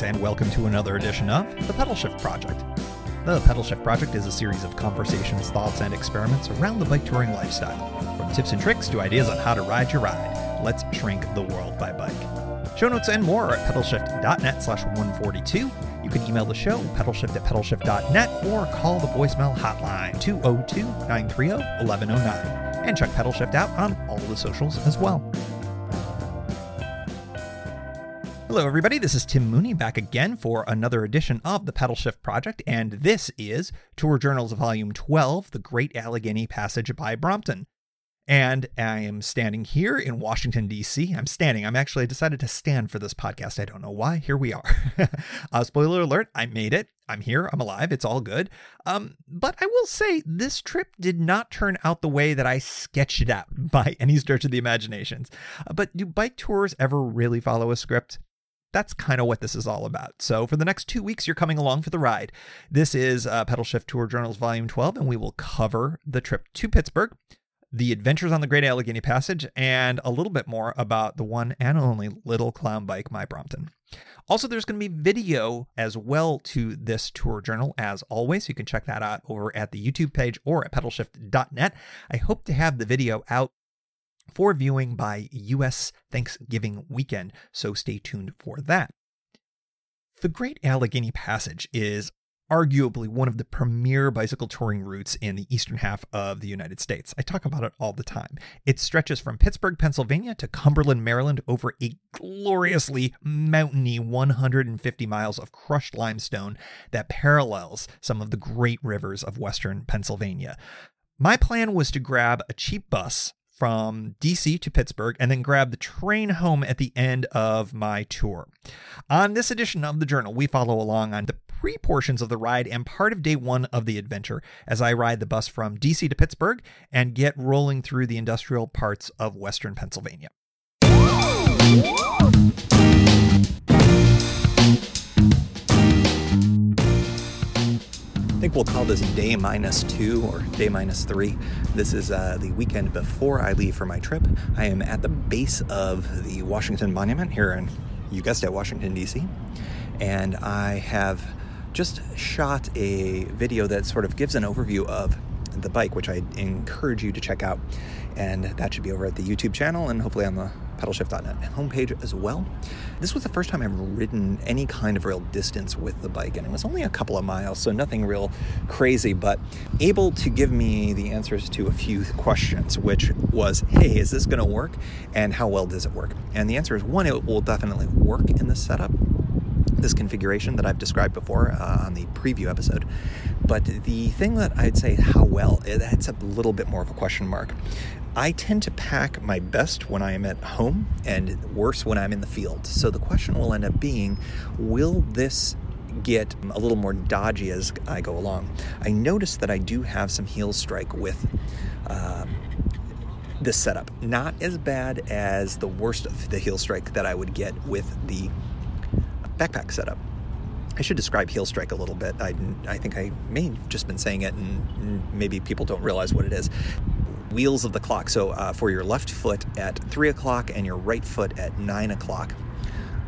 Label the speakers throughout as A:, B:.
A: Greetings and welcome to another edition of The Pedalshift Project. The Pedalshift Project is a series of conversations, thoughts, and experiments around the bike touring lifestyle. From tips and tricks to ideas on how to ride your ride, let's shrink the world by bike. Show notes and more are at pedalshift.net slash 142. You can email the show, pedalshift at pedalshift.net, or call the voicemail hotline 202 930 1109. And check Pedalshift out on all the socials as well. Hello, everybody. This is Tim Mooney back again for another edition of the Pedalshift Project, and this is Tour Journals Volume 12 The Great Allegheny Passage by Brompton. And I am standing here in Washington, D.C. I'm standing. I'm actually decided to stand for this podcast. I don't know why. Here we are. uh, spoiler alert I made it. I'm here. I'm alive. It's all good. Um, but I will say this trip did not turn out the way that I sketched it out by any stretch of the imaginations. Uh, but do bike tours ever really follow a script? That's kind of what this is all about. So, for the next two weeks, you're coming along for the ride. This is uh, Pedalshift Tour Journals Volume 12, and we will cover the trip to Pittsburgh, the adventures on the Great Allegheny Passage, and a little bit more about the one and only Little Clown Bike, my Brompton. Also, there's going to be video as well to this tour journal, as always. You can check that out over at the YouTube page or at pedalshift.net. I hope to have the video out for viewing by US Thanksgiving weekend, so stay tuned for that. The Great Allegheny Passage is arguably one of the premier bicycle touring routes in the eastern half of the United States. I talk about it all the time. It stretches from Pittsburgh, Pennsylvania to Cumberland, Maryland over a gloriously mountainy 150 miles of crushed limestone that parallels some of the great rivers of western Pennsylvania. My plan was to grab a cheap bus from DC to Pittsburgh and then grab the train home at the end of my tour. On this edition of the journal, we follow along on the pre portions of the ride and part of day one of the adventure as I ride the bus from DC to Pittsburgh and get rolling through the industrial parts of Western Pennsylvania. Think we'll call this day minus two or day minus three. This is uh, the weekend before I leave for my trip. I am at the base of the Washington Monument here in, you guessed it, Washington, D.C. And I have just shot a video that sort of gives an overview of the bike, which I encourage you to check out. And that should be over at the YouTube channel and hopefully on the pedalshift.net homepage as well. This was the first time I've ridden any kind of real distance with the bike, and it was only a couple of miles, so nothing real crazy, but able to give me the answers to a few questions, which was, hey, is this going to work? And how well does it work? And the answer is one, it will definitely work in this setup this configuration that I've described before uh, on the preview episode. But the thing that I'd say how well, that's a little bit more of a question mark. I tend to pack my best when I am at home and worse when I'm in the field. So the question will end up being will this get a little more dodgy as I go along? I notice that I do have some heel strike with. Um, this setup. Not as bad as the worst of the heel strike that I would get with the backpack setup. I should describe heel strike a little bit. I, I think I may have just been saying it, and maybe people don't realize what it is wheels of the clock. So uh, for your left foot at three o'clock and your right foot at nine o'clock,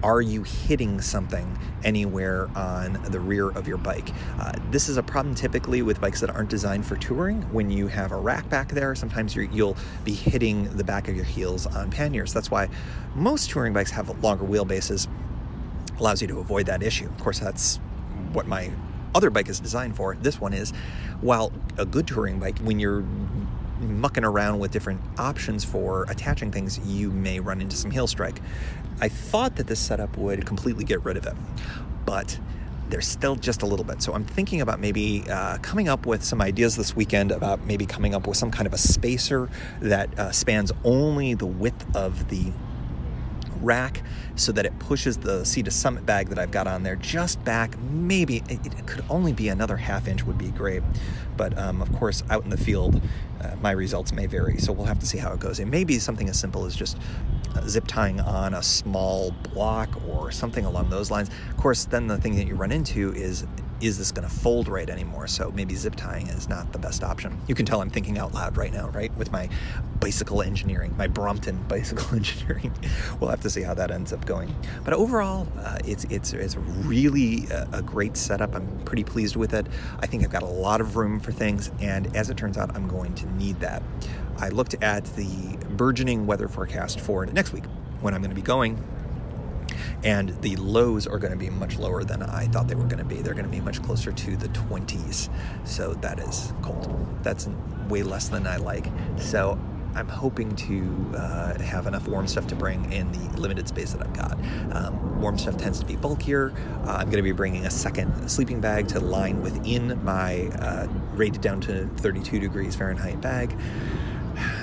A: are you hitting something anywhere on the rear of your bike? Uh, this is a problem typically with bikes that aren't designed for touring. When you have a rack back there, sometimes you will be hitting the back of your heels on panniers. That's why most touring bikes have longer wheelbases, allows you to avoid that issue. Of course, that's what my other bike is designed for. This one is, while a good touring bike, when you're mucking around with different options for attaching things, you may run into some heel strike. I thought that this setup would completely get rid of it, but there's still just a little bit. So I'm thinking about maybe uh, coming up with some ideas this weekend about maybe coming up with some kind of a spacer that uh, spans only the width of the rack so that it pushes the Sea to Summit bag that I've got on there just back. Maybe it, it could only be another half inch would be great. But um, of course, out in the field, uh, my results may vary. So we'll have to see how it goes. It may be something as simple as just uh, zip tying on a small block or something along those lines. Of course, then the thing that you run into is is this going to fold right anymore? So maybe zip tying is not the best option. You can tell I'm thinking out loud right now, right? With my bicycle engineering, my Brompton bicycle engineering. we'll have to see how that ends up going. But overall, uh, it's it's it's really a, a great setup. I'm pretty pleased with it. I think I've got a lot of room for things, and as it turns out, I'm going to need that. I looked at the burgeoning weather forecast for next week when I'm going to be going and the lows are going to be much lower than I thought they were going to be. They're going to be much closer to the 20s. So that is cold. That's way less than I like. So I'm hoping to uh, have enough warm stuff to bring in the limited space that I've got. Um, warm stuff tends to be bulkier. Uh, I'm going to be bringing a second sleeping bag to line within my uh, rated down to 32 degrees Fahrenheit bag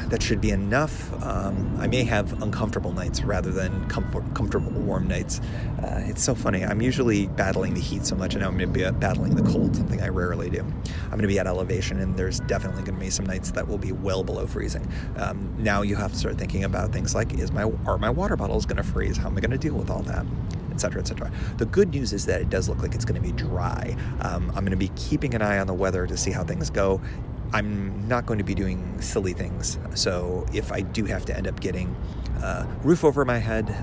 A: that should be enough. Um, I may have uncomfortable nights rather than comfort, comfortable warm nights. Uh, it's so funny. I'm usually battling the heat so much, and now I'm going to be battling the cold, something I rarely do. I'm going to be at elevation, and there's definitely going to be some nights that will be well below freezing. Um, now you have to start thinking about things like: Is my are my water bottles going to freeze? How am I going to deal with all that? etc., etc. The good news is that it does look like it's going to be dry. Um, I'm going to be keeping an eye on the weather to see how things go. I'm not going to be doing silly things. So if I do have to end up getting a roof over my head,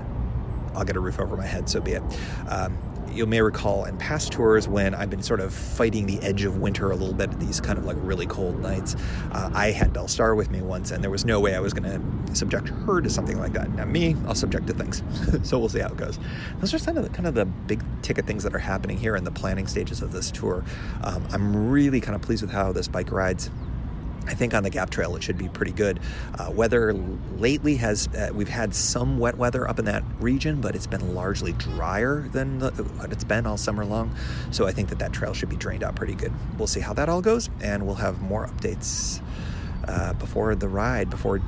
A: I'll get a roof over my head, so be it. Um, you may recall in past tours when I've been sort of fighting the edge of winter a little bit, these kind of like really cold nights. Uh, I had Belle Star with me once, and there was no way I was going to subject her to something like that. Now, me, I'll subject to things. so we'll see how it goes. Those are some of the, kind of the big ticket things that are happening here in the planning stages of this tour. Um, I'm really kind of pleased with how this bike rides. I think on the Gap Trail it should be pretty good. Uh, weather lately has uh, we've had some wet weather up in that region, but it's been largely drier than the, what it's been all summer long. So I think that that trail should be drained out pretty good. We'll see how that all goes, and we'll have more updates uh, before the ride, before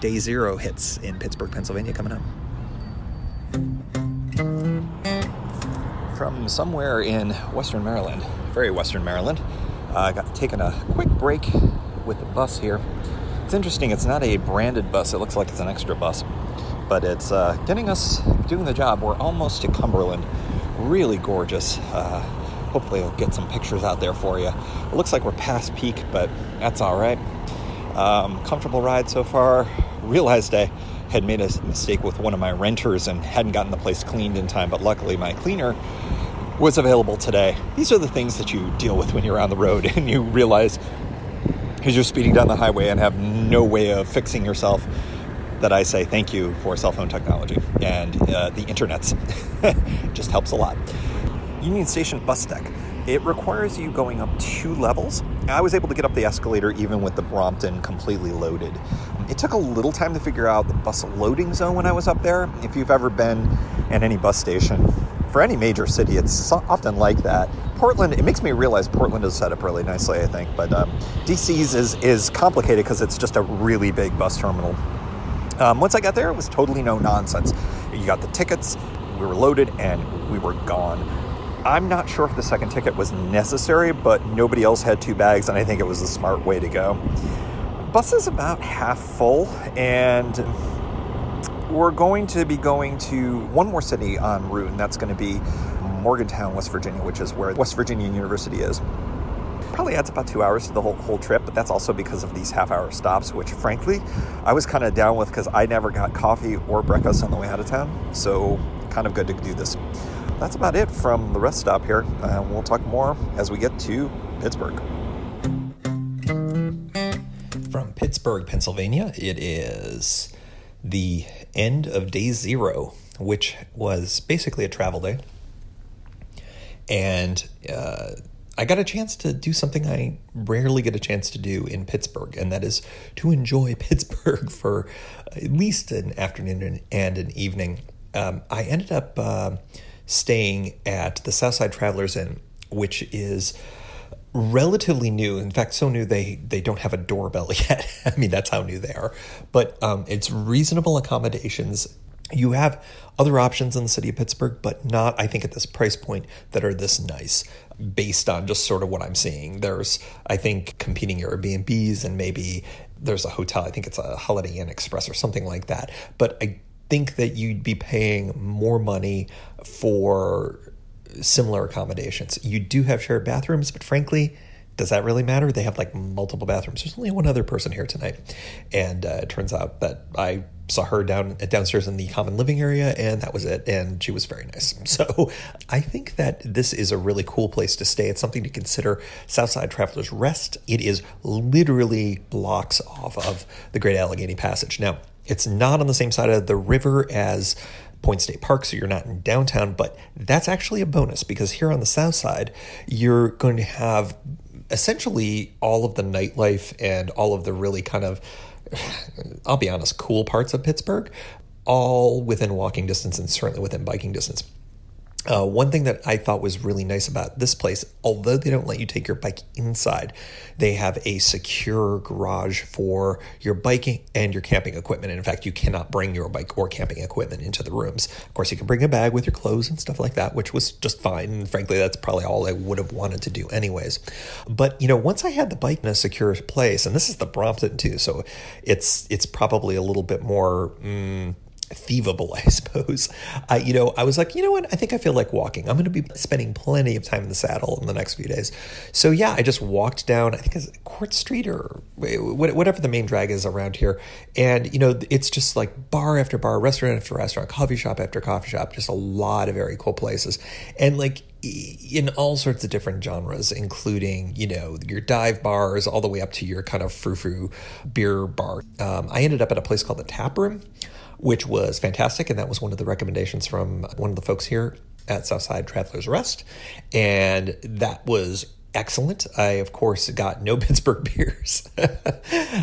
A: day zero hits in Pittsburgh, Pennsylvania, coming up. From somewhere in Western Maryland, very Western Maryland, I got taken a quick break with the bus here. It's interesting, it's not a branded bus, it looks like it's an extra bus, but it's uh, getting us doing the job. We're almost to Cumberland. Really gorgeous. Uh, hopefully, I'll get some pictures out there for you. It looks like we're past peak, but that's all right. Um, comfortable ride so far. Realized I had made a mistake with one of my renters and hadn't gotten the place cleaned in time, but luckily my cleaner was available today. These are the things that you deal with when you're on the road and you realize because you're speeding down the highway and have no way of fixing yourself that I say thank you for cell phone technology and uh, the internets. just helps a lot. Union Station bus deck. It requires you going up two levels. I was able to get up the escalator even with the Brompton completely loaded. It took a little time to figure out the bus loading zone when I was up there. If you've ever been in any bus station, for any major city, it's often like that. Portland, it makes me realize Portland is set up really nicely, I think, but um, DC's is, is complicated because it's just a really big bus terminal. Um, once I got there, it was totally no nonsense. You got the tickets, we were loaded, and we were gone. I'm not sure if the second ticket was necessary, but nobody else had two bags, and I think it was a smart way to go. Bus is about half full, and we're going to be going to one more city en route, and that's going to be Morgantown, West Virginia, which is where West Virginia University is. Probably adds about two hours to the whole, whole trip, but that's also because of these half hour stops, which frankly, I was kind of down with because I never got coffee or breakfast on the way out of town. So, kind of good to do this. That's about it from the rest stop here. We'll talk more as we get to Pittsburgh. From Pittsburgh, Pennsylvania, it is the end of day zero, which was basically a travel day. And uh, I got a chance to do something I rarely get a chance to do in Pittsburgh, and that is to enjoy Pittsburgh for at least an afternoon and an evening. Um, I ended up uh, staying at the Southside Travelers Inn, which is relatively new. In fact, so new they they don't have a doorbell yet. I mean, that's how new they are. But um, it's reasonable accommodations. You have other options in the city of Pittsburgh, but not, I think, at this price point that are this nice based on just sort of what I'm seeing. There's, I think, competing Airbnbs and maybe there's a hotel. I think it's a Holiday Inn Express or something like that. But I think that you'd be paying more money for similar accommodations. You do have shared bathrooms, but frankly, does that really matter? They have like multiple bathrooms. There's only one other person here tonight, and uh, it turns out that I saw her down downstairs in the common living area, and that was it. And she was very nice. So I think that this is a really cool place to stay. It's something to consider. Southside Travelers Rest. It is literally blocks off of the Great Allegheny Passage. Now it's not on the same side of the river as Point State Park, so you're not in downtown, but that's actually a bonus because here on the south side, you're going to have essentially all of the nightlife and all of the really kind of, I'll be honest, cool parts of Pittsburgh, all within walking distance and certainly within biking distance. Uh, one thing that I thought was really nice about this place, although they don't let you take your bike inside, they have a secure garage for your biking and your camping equipment. And in fact, you cannot bring your bike or camping equipment into the rooms. Of course, you can bring a bag with your clothes and stuff like that, which was just fine. And frankly, that's probably all I would have wanted to do, anyways. But you know, once I had the bike in a secure place, and this is the Brompton too, so it's it's probably a little bit more. Mm, thievable, I suppose. I, you know, I was like, you know what? I think I feel like walking. I'm going to be spending plenty of time in the saddle in the next few days. So yeah, I just walked down. I think it's Court Street or whatever the main drag is around here, and you know, it's just like bar after bar, restaurant after restaurant, coffee shop after coffee shop. Just a lot of very cool places, and like in all sorts of different genres, including, you know, your dive bars all the way up to your kind of frou frou beer bar. Um, I ended up at a place called the Tap Room, which was fantastic. And that was one of the recommendations from one of the folks here at Southside Travelers Rest. And that was excellent. I, of course, got no Pittsburgh beers.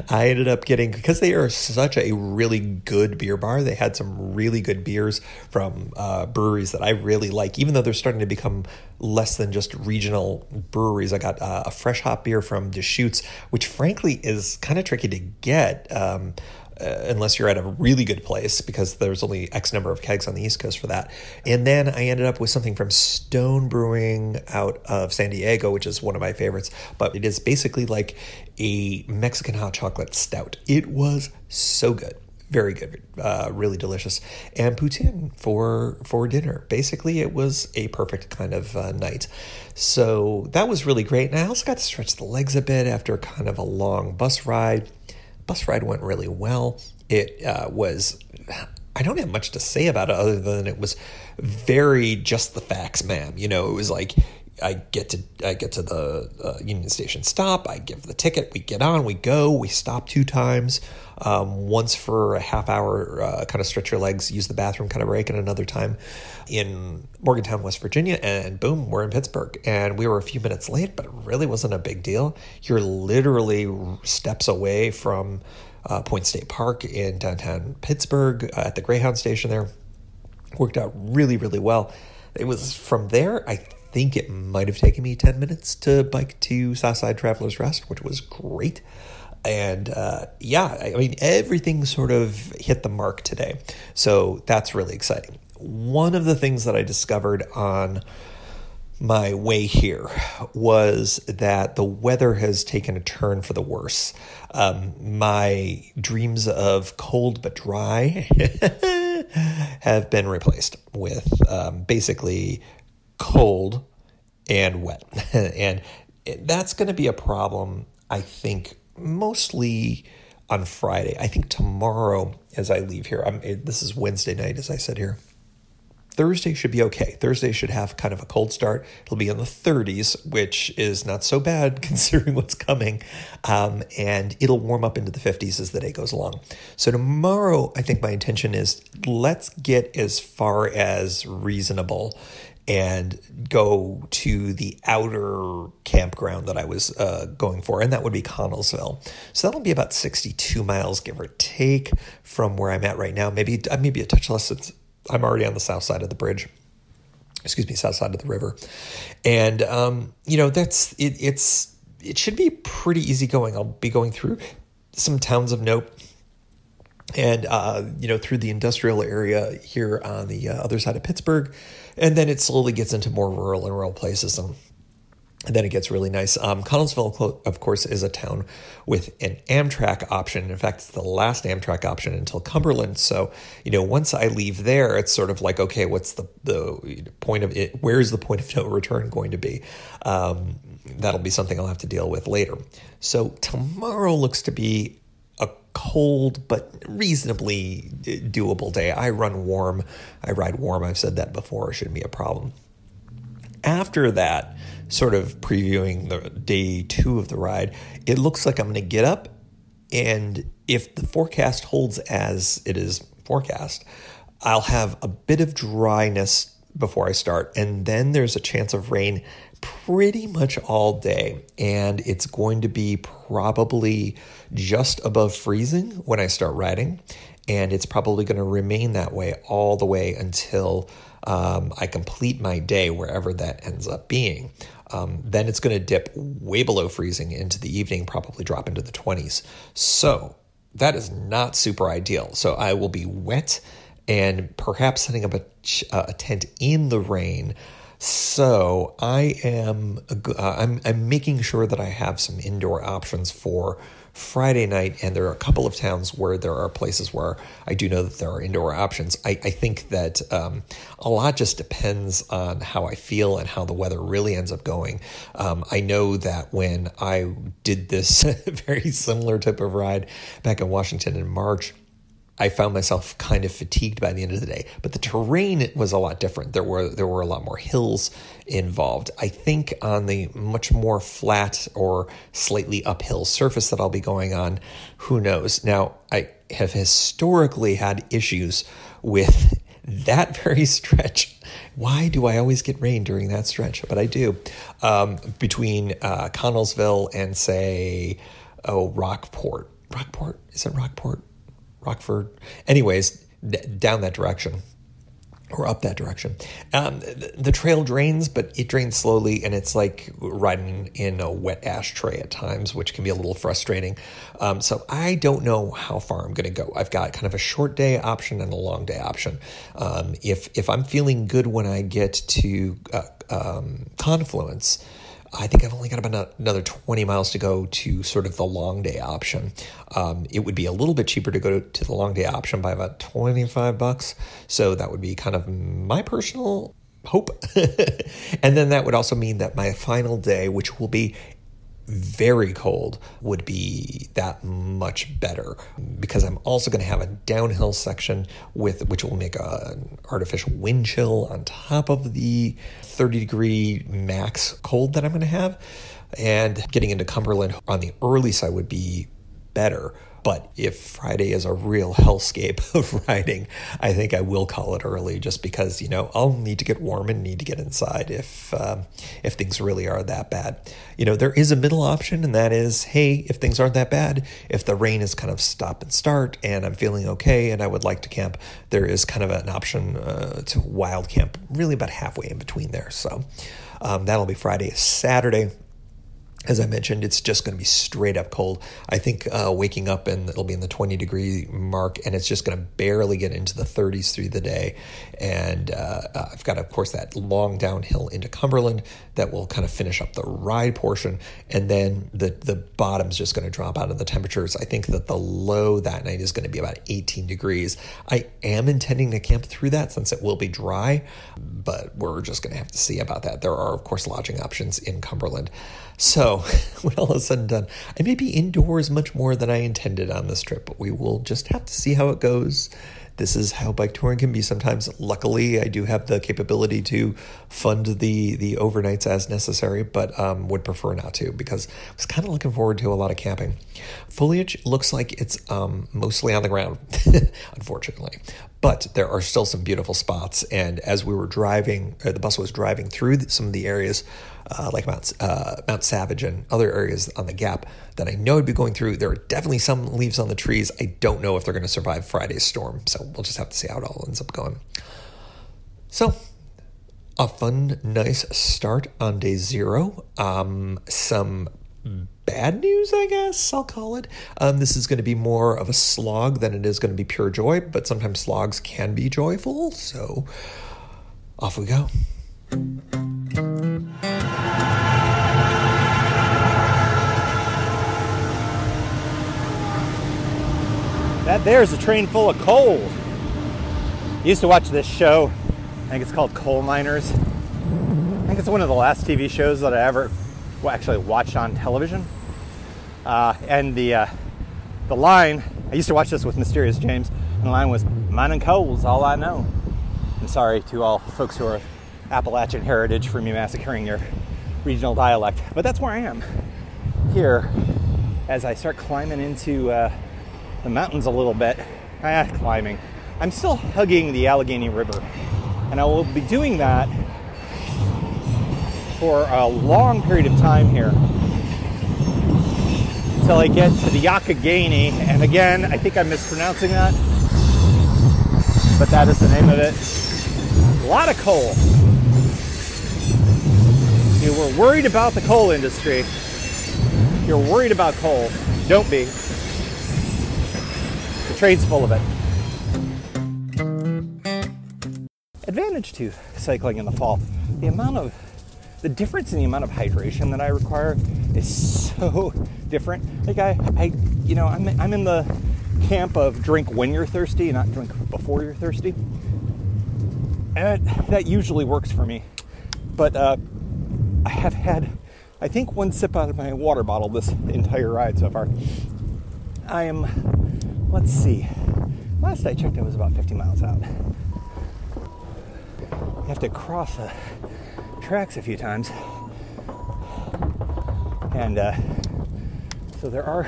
A: I ended up getting, because they are such a really good beer bar, they had some really good beers from uh, breweries that I really like, even though they're starting to become less than just regional breweries. I got uh, a fresh hop beer from Deschutes, which frankly is kind of tricky to get. Um, uh, unless you're at a really good place because there's only X number of kegs on the East Coast for that. And then I ended up with something from Stone Brewing out of San Diego, which is one of my favorites. But it is basically like a Mexican hot chocolate stout. It was so good. Very good, uh, really delicious, and poutine for for dinner. Basically, it was a perfect kind of uh, night. So that was really great, and I also got to stretch the legs a bit after kind of a long bus ride bus ride went really well. It uh, was, I don't have much to say about it other than it was very just the facts, ma'am. You know, it was like, I get to I get to the uh, Union Station stop. I give the ticket. We get on. We go. We stop two times. Um, once for a half hour, uh, kind of stretch your legs, use the bathroom, kind of break, and another time in Morgantown, West Virginia, and boom, we're in Pittsburgh. And we were a few minutes late, but it really wasn't a big deal. You're literally steps away from uh, Point State Park in downtown Pittsburgh uh, at the Greyhound station there. Worked out really, really well. It was from there, I think it might have taken me 10 minutes to bike to Southside Travelers Rest, which was great. And uh, yeah, I mean, everything sort of hit the mark today. So that's really exciting. One of the things that I discovered on my way here was that the weather has taken a turn for the worse. Um, my dreams of cold but dry have been replaced with um, basically cold and wet. and that's going to be a problem, I think, mostly on Friday. I think tomorrow, as I leave here, I'm, this is Wednesday night, as I said here. Thursday should be okay. Thursday should have kind of a cold start. It'll be in the 30s, which is not so bad considering what's coming. Um, and it'll warm up into the 50s as the day goes along. So, tomorrow, I think my intention is let's get as far as reasonable and go to the outer campground that I was uh, going for, and that would be Connellsville. So that'll be about 62 miles, give or take, from where I'm at right now. Maybe uh, maybe a touch less I'm already on the south side of the bridge. Excuse me, south side of the river, and um, you know that's it, it's it should be pretty easy going. I'll be going through some towns of note and uh, you know through the industrial area here on the uh, other side of Pittsburgh, and then it slowly gets into more rural and rural places. And then it gets really nice. Um, Connellsville, of course, is a town with an Amtrak option. In fact, it's the last Amtrak option until Cumberland. So, you know, once I leave there, it's sort of like, okay, what's the the point of it? Where's the point of no return going to be? Um, that'll be something I'll have to deal with later. So tomorrow looks to be cold but reasonably uh, doable day. I run warm. I ride warm. I've said that before. It shouldn't be a problem. After that sort of previewing the day two of the ride, it looks like I'm going to get up, and if the forecast holds as it is forecast, I'll have a bit of dryness before I start, and then there's a chance of rain pretty much all day, and it's going to be probably just above freezing when I start riding, and it's probably going to remain that way all the way until um, I complete my day wherever that ends up being. Um, then it's going to dip way below freezing into the evening, probably drop into the 20s. So that is not super ideal. So I will be wet and perhaps setting up a, a tent in the rain. So I am uh, I'm, I'm making sure that I have some indoor options for Friday night, and there are a couple of towns where there are places where I do know that there are indoor options. I, I think that um, a lot just depends on how I feel and how the weather really ends up going. Um, I know that when I did this very similar type of ride back in Washington in March, I found myself kind of fatigued by the end of the day. But the terrain was a lot different. There were there were a lot more hills involved. I think on the much more flat or slightly uphill surface that I'll be going on, who knows? Now I have historically had issues with that very stretch. Why do I always get rain during that stretch? But I do. Um, between uh, Connellsville and say, oh Rockport. Rockport is it Rockport? Rockford. Anyways, d- down that direction or up that direction. Um, the, the, trail drains, but it drains slowly, and it's like riding in a wet ashtray at times, which can be a little frustrating. Um, so I don't know how far I'm going to go. I've got kind of a short day option and a long day option. Um, if if I'm feeling good when I get to uh, um, Confluence. I think I've only got about another 20 miles to go to sort of the long day option. Um, it would be a little bit cheaper to go to the long day option by about 25 bucks. So that would be kind of my personal hope. and then that would also mean that my final day, which will be very cold would be that much better because I'm also going to have a downhill section with which will make a, an artificial wind chill on top of the 30 degree max cold that I'm going to have. And getting into Cumberland on the early side would be better but if Friday is a real hellscape of riding, I think I will call it early just because, you know, I'll need to get warm and need to get inside if, um, if things really are that bad. You know, there is a middle option, and that is hey, if things aren't that bad, if the rain is kind of stop and start and I'm feeling okay and I would like to camp, there is kind of an option uh, to wild camp really about halfway in between there. So um, that'll be Friday. Saturday, as I mentioned, it's just going to be straight up cold. I think uh, waking up and it'll be in the 20 degree mark, and it's just going to barely get into the 30s through the day. And uh, I've got, of course, that long downhill into Cumberland that will kind of finish up the ride portion, and then the the bottom's just going to drop out of the temperatures. I think that the low that night is going to be about 18 degrees. I am intending to camp through that since it will be dry, but we're just going to have to see about that. There are, of course, lodging options in Cumberland. So, when all is said and done, I may be indoors much more than I intended on this trip, but we will just have to see how it goes. This is how bike touring can be sometimes. Luckily, I do have the capability to fund the the overnights as necessary, but um, would prefer not to because I was kind of looking forward to a lot of camping. Foliage looks like it's um, mostly on the ground, unfortunately, but there are still some beautiful spots. And as we were driving, the bus was driving through some of the areas uh, like Mount, uh, Mount Savage and other areas on the Gap that I know I'd be going through. There are definitely some leaves on the trees. I don't know if they're going to survive Friday's storm, so we'll just have to see how it all ends up going. So, a fun, nice start on day zero. Um, some bad news, I guess I'll call it. Um, this is going to be more of a slog than it is going to be pure joy, but sometimes slogs can be joyful. So, off we go. That there's a train full of coal. Used to watch this show. I think it's called Coal Miners. I think it's one of the last TV shows that I ever well, actually watched on television. Uh, and the uh, the line, I used to watch this with Mysterious James, and the line was, "Mining coal's all I know." I'm sorry to all folks who are Appalachian heritage for me massacring your regional dialect, but that's where I am here as I start climbing into uh, the mountains a little bit. Ah, climbing. I'm still hugging the Allegheny River, and I will be doing that for a long period of time here until I get to the Youghiogheny. And again, I think I'm mispronouncing that, but that is the name of it. A lot of coal. You were worried about the coal industry. You're worried about coal. Don't be. Trade's full of it. advantage to cycling in the fall. The amount of the difference in the amount of hydration that I require is so different. Like I, I you know, I'm, I'm in the camp of drink when you're thirsty, not drink before you're thirsty. And that usually works for me. But uh, I have had, I think, one sip out of my water bottle this entire ride so far. I am, let's see, last I checked, I was about 50 miles out. You have to cross the tracks a few times. And uh, so there are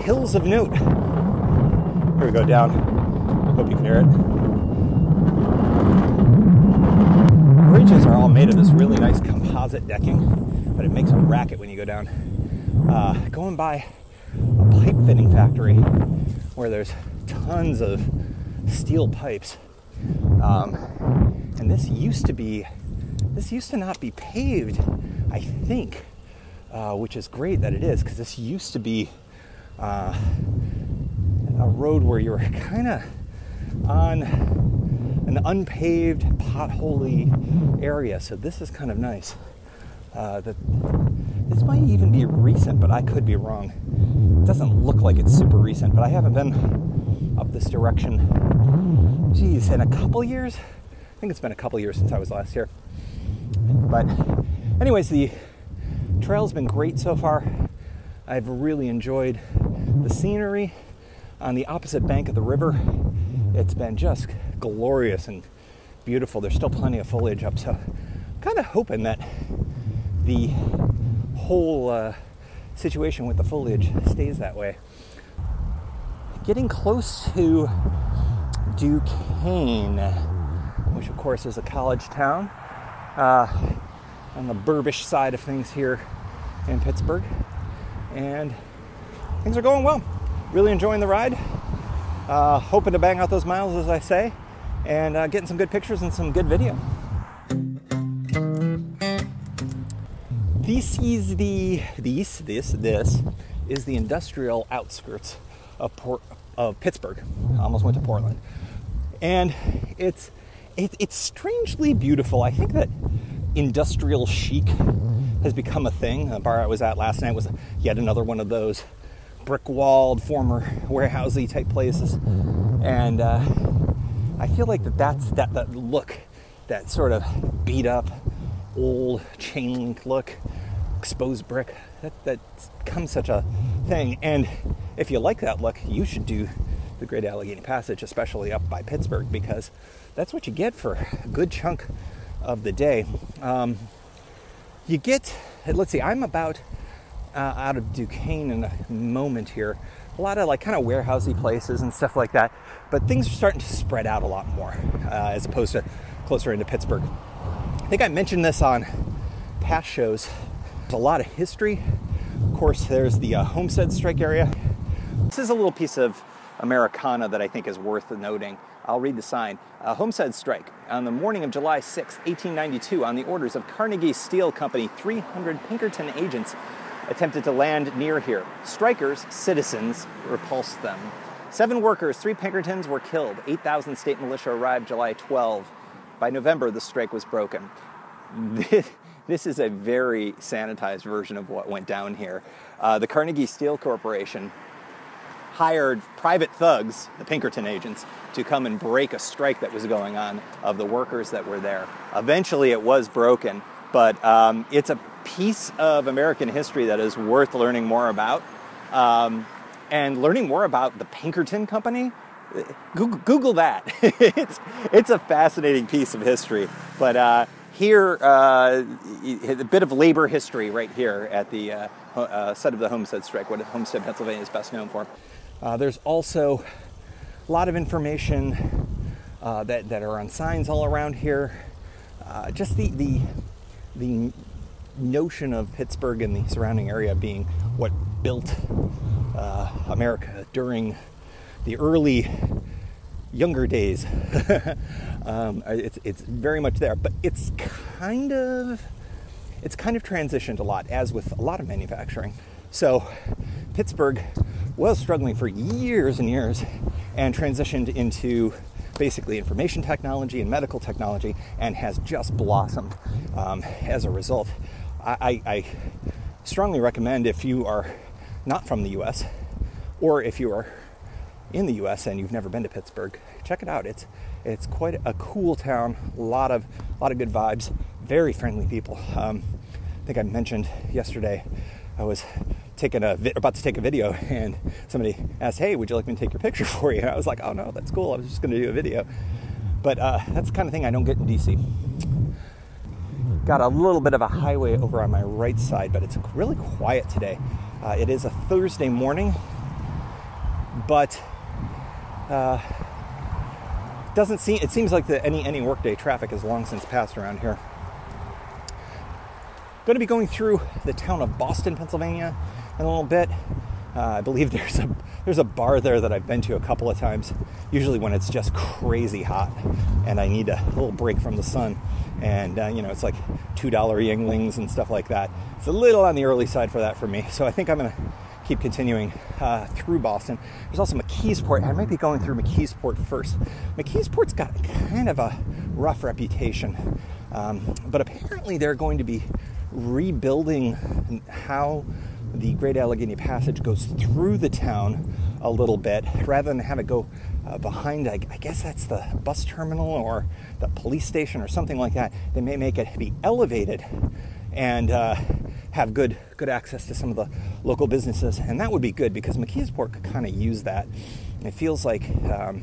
A: hills of note. Here we go down. Hope you can hear it. Bridges are all made of this really nice composite decking, but it makes a racket when you go down. Uh, going by fitting factory where there's tons of steel pipes. Um, and this used to be, this used to not be paved, I think, uh, which is great that it is, because this used to be uh, a road where you were kind of on an unpaved, potholy area. So this is kind of nice. Uh, that this might even be recent, but I could be wrong. It doesn't look like it's super recent, but I haven't been up this direction. Geez, in a couple years I think it's been a couple years since I was last here. But, anyways, the trail's been great so far. I've really enjoyed the scenery on the opposite bank of the river. It's been just glorious and beautiful. There's still plenty of foliage up, so I'm kind of hoping that the whole uh, situation with the foliage stays that way. Getting close to Duquesne which of course is a college town uh, on the Burbish side of things here in Pittsburgh. And things are going well. Really enjoying the ride. Uh, hoping to bang out those miles, as I say, and uh, getting some good pictures and some good video. This is the this this this is the industrial outskirts of Port of Pittsburgh. I almost went to Portland, and it's it, it's strangely beautiful. I think that industrial chic has become a thing. The bar I was at last night was yet another one of those brick walled, former warehousey type places. And uh, I feel like that that's that, that look, that sort of beat up, old chain link look, exposed brick, that, that's become such a thing. And if you like that look, you should do the Great Allegheny Passage, especially up by Pittsburgh, because that's what you get for a good chunk of the day. Um, you get, let's see, I'm about uh, out of Duquesne in a moment here. A lot of like kind of warehousey places and stuff like that, but things are starting to spread out a lot more uh, as opposed to closer into Pittsburgh. I think I mentioned this on past shows. There's a lot of history. Of course, there's the uh, Homestead Strike area. This is a little piece of Americana that I think is worth noting. I'll read the sign. Homestead strike. On the morning of July 6, 1892, on the orders of Carnegie Steel Company, 300 Pinkerton agents attempted to land near here. Strikers, citizens, repulsed them. Seven workers, three Pinkertons were killed. 8,000 state militia arrived July 12. By November, the strike was broken. This is a very sanitized version of what went down here. Uh, the Carnegie Steel Corporation hired private thugs, the Pinkerton agents, to come and break a strike that was going on of the workers that were there. Eventually, it was broken, but um, it's a piece of American history that is worth learning more about. Um, and learning more about the Pinkerton Company, Google, Google that. it's, it's a fascinating piece of history. But uh, here, uh, a bit of labor history right here at the uh, uh, site of the Homestead Strike, what Homestead, Pennsylvania is best known for. Uh, there's also a lot of information uh, that, that are on signs all around here. Just the, the, the notion of Pittsburgh and the surrounding area being what built America during the early younger days. um, it's, it's very much there, but it's kind of it's kind of transitioned a lot, as with a lot of manufacturing. So Pittsburgh was struggling for years and years and transitioned into basically information technology and medical technology and has just blossomed um, as a result. I, I, strongly recommend if you are not from the US or if you are in the US and you've never been to Pittsburgh, check it out. It's it's quite a cool town, a lot of a lot of good vibes, very friendly people. Um, I think I mentioned yesterday I was taking a vi- about to take a video and somebody asked, "Hey, would you like me to take your picture for you?" And I was like, "Oh no, that's cool. I was just going to do a video." But uh, that's the kind of thing I don't get in DC. Got a little bit of a highway over on my right side, but it's really quiet today. Uh, it is a Thursday morning, but uh, doesn't seem. It seems like the any any workday traffic has long since passed around here. Going to be going through the town of Boston, Pennsylvania, in a little bit. Uh, I believe there's a there's a bar there that I've been to a couple of times. Usually when it's just crazy hot and I need a little break from the sun, and uh, you know it's like two dollar Yuenglings and stuff like that. It's a little on the early side for that for me. So I think I'm gonna keep continuing uh, through Boston. There's also McKeesport. I might be going through McKeesport first. McKeesport's got kind of a rough reputation, um, but apparently they're going to be rebuilding how the Great Allegheny Passage goes through the town a little bit rather than have it go uh, behind, I, I, guess that's the bus terminal or the police station or something like that. They may make it be elevated and uh, have good good access to some of the local businesses, and that would be good because McKeesport could kind of use that. And it feels like um,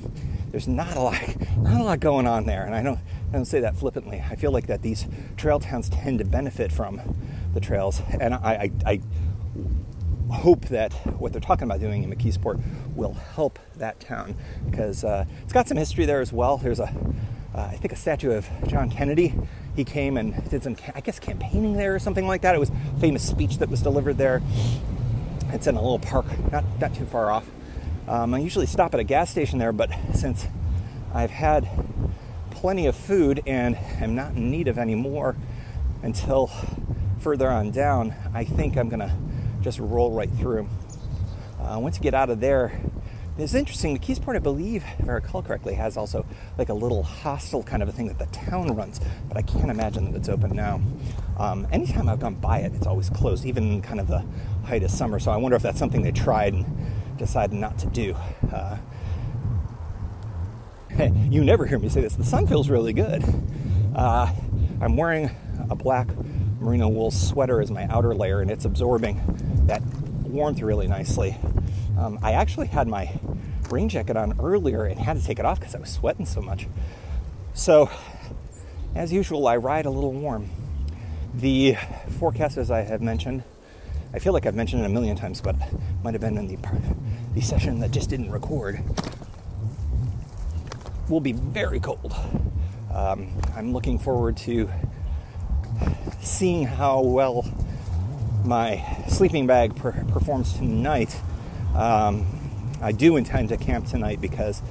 A: there's not a lot not a lot going on there, and I don't I don't say that flippantly. I feel like that these trail towns tend to benefit from the trails, and I, I, I hope that what they're talking about doing in McKeesport will help that town because uh, it's got some history there as well. There's a, uh, I think, a statue of John Kennedy. He came and did some, I guess, campaigning there or something like that. It was a famous speech that was delivered there. It's in a little park, not not too far off. Um, I usually stop at a gas station there, but since I've had plenty of food and am not in need of any more until further on down, I think I'm gonna just roll right through. Uh, once you get out of there, it's interesting. McKeesport, I believe, if I recall correctly, has also like a little hostel kind of a thing that the town runs, but I can't imagine that it's open now. Um, anytime I've gone by it, it's always closed, even kind of the height of summer. So I wonder if that's something they tried and decided not to do. Uh, you never hear me say this. The sun feels really good. Uh, I'm wearing a black merino wool sweater as my outer layer, and it's absorbing that warmth really nicely. Um, I actually had my rain jacket on earlier and had to take it off because I was sweating so much. So, as usual, I ride a little warm. The forecast, as I have mentioned, I feel like I've mentioned it a million times, but might have been in the, the session that just didn't record, will be very cold. Um, I'm looking forward to seeing how well my sleeping bag per- performs tonight. Um, I do intend to camp tonight because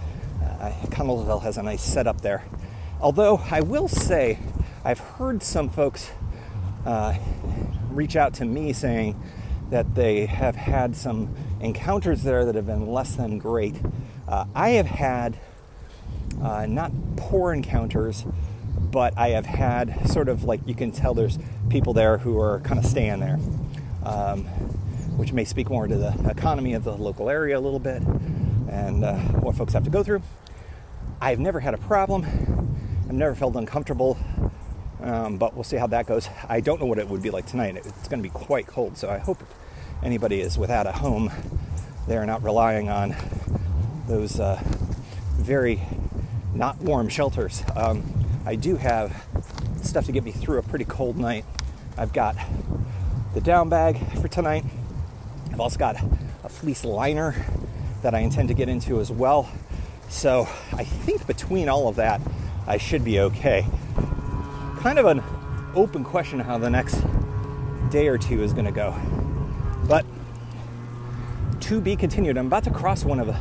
A: uh, Connellsville has a nice setup there. Although I will say, I've heard some folks uh, reach out to me saying that they have had some encounters there that have been less than great. Uh, I have had uh, not poor encounters, but I have had sort of like you can tell there's people there who are kind of staying there. Um, which may speak more to the economy of the local area a little bit and uh, what folks have to go through. I've never had a problem. I've never felt uncomfortable, um, but we'll see how that goes. I don't know what it would be like tonight. It's going to be quite cold, so I hope if anybody is without a home, they're not relying on those uh, very not warm shelters. Um, I do have stuff to get me through a pretty cold night. I've got the down bag for tonight. I've also got a fleece liner that I intend to get into as well. So I think between all of that, I should be okay. Kind of an open question how the next day or two is going to go. But to be continued. I'm about to cross one of the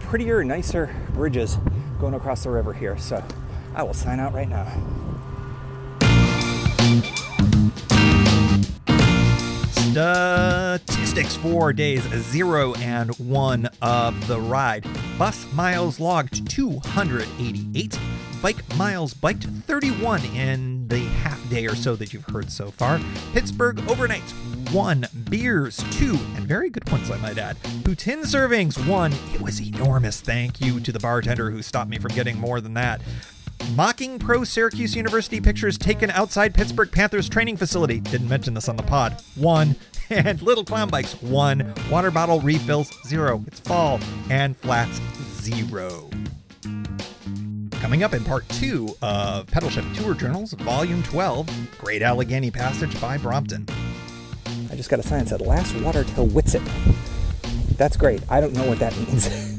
A: prettier, nicer bridges going across the river here. So I will sign out right now. Statistics for days zero and one of the ride. Bus miles logged 288. Bike miles biked 31 in the half day or so that you've heard so far. Pittsburgh overnights one. Beers two, and very good ones I might add. Poutine servings one. It was enormous. Thank you to the bartender who stopped me from getting more than that. Mocking pro Syracuse University pictures taken outside Pittsburgh Panthers training facility. Didn't mention this on the pod. One. And little clown bikes. One. Water bottle refills. Zero. It's fall. And flats. Zero. Coming up in part two of Pedalshift Tour Journals, Volume 12, Great Allegheny Passage by Brompton. I just got a sign that said last water till Whitsett. That's great. I don't know what that means.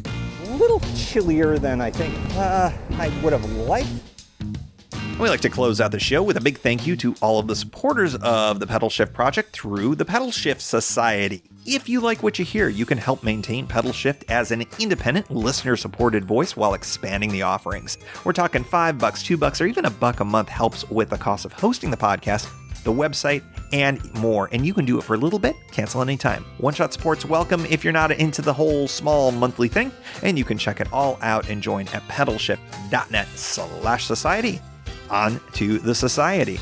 A: little chillier than I think uh, I would have liked. We like to close out the show with a big thank you to all of the supporters of the Pedalshift project through the Pedalshift Society. If you like what you hear, you can help maintain Pedalshift as an independent, listener-supported voice while expanding the offerings. We're talking five bucks, two bucks, or even a buck a month helps with the cost of hosting the podcast, the website, and more. And you can do it for a little bit, cancel anytime. One shot support's welcome if you're not into the whole small monthly thing, and you can check it all out and join at pedalshift.net slash society. On to the society.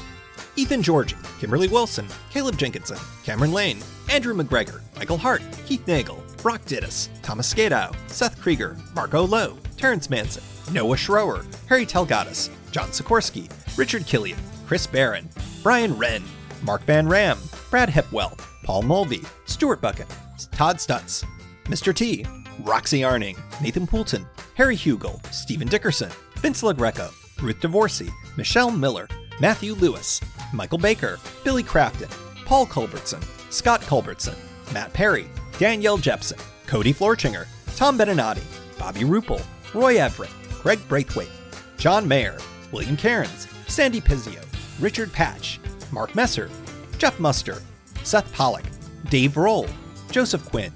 A: Ethan Georgie, Kimberly Wilson, Caleb Jenkinson, Cameron Lane, Andrew McGregor, Michael Hart, Keith Nagel, Brock Dittus, Thomas Skadow, Seth Krieger, Marco Lowe, Terrence Manson, Noah Schroer, Harry Telgadas, John Sikorsky, Richard Killian, Chris Barron, Brian Wren, Mark Van Ram, Brad Hepwell, Paul Mulvey, Stuart Bucket, Todd Stutz, Mr. T, Roxy Arning, Nathan Poulton, Harry Hugel, Stephen Dickerson, Vince LaGreco, Ruth Divorcey, Michelle Miller, Matthew Lewis, Michael Baker, Billy Crafton, Paul Culbertson, Scott Culbertson, Matt Perry, Danielle Jepson, Cody Florchinger, Tom Beninati, Bobby Rupel, Roy Everett, Greg Braithwaite, John Mayer, William Cairns, Sandy Pizzio, Richard Patch, Mark Messer, Jeff Muster, Seth Pollock, Dave Roll, Joseph Quinn,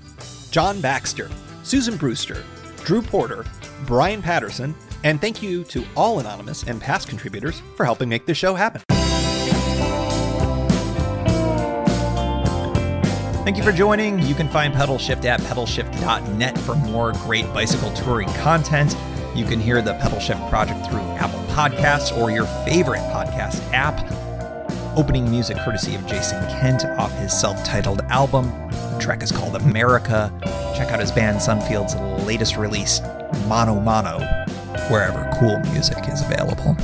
A: John Baxter, Susan Brewster, Drew Porter, Brian Patterson, and thank you to all anonymous and past contributors for helping make this show happen. Thank you for joining. You can find Pedalshift at pedalshift.net for more great bicycle touring content. You can hear the Pedalshift project through Apple Podcasts or your favorite podcast app. Opening music courtesy of Jason Kent off his self titled album. The track is called America. Check out his band Sunfield's latest release, Mono Mono, wherever cool music is available.